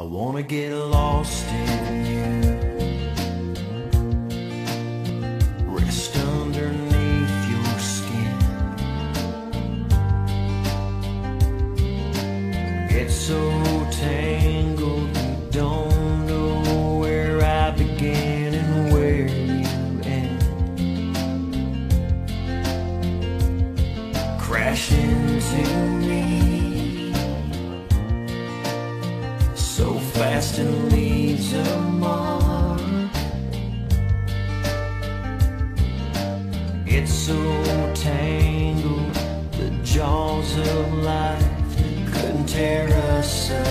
I wanna get lost in you. Rest underneath your skin. Get so tangled, you don't know where I began and where you end. Crash into me It's so tangled, the jaws of life couldn't tear us apart.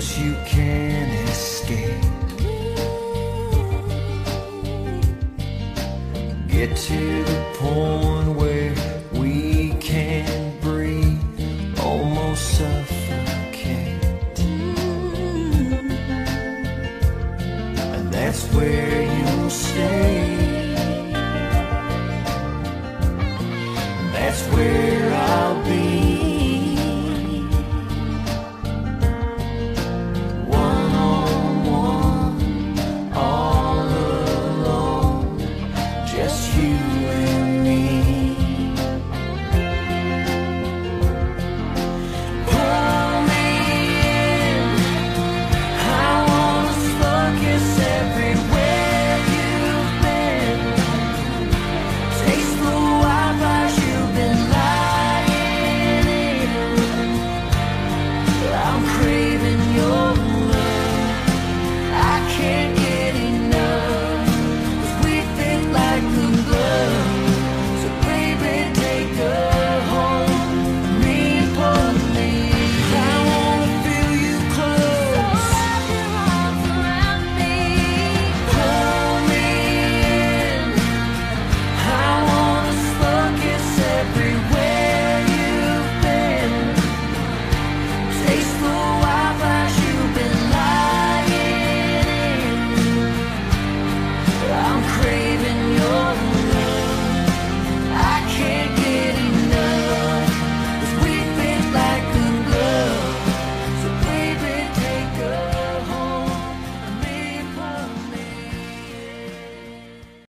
Close you can't escape. Get to the point where we can't breathe, almost suffocate. And that's where you'll stay. And that's where you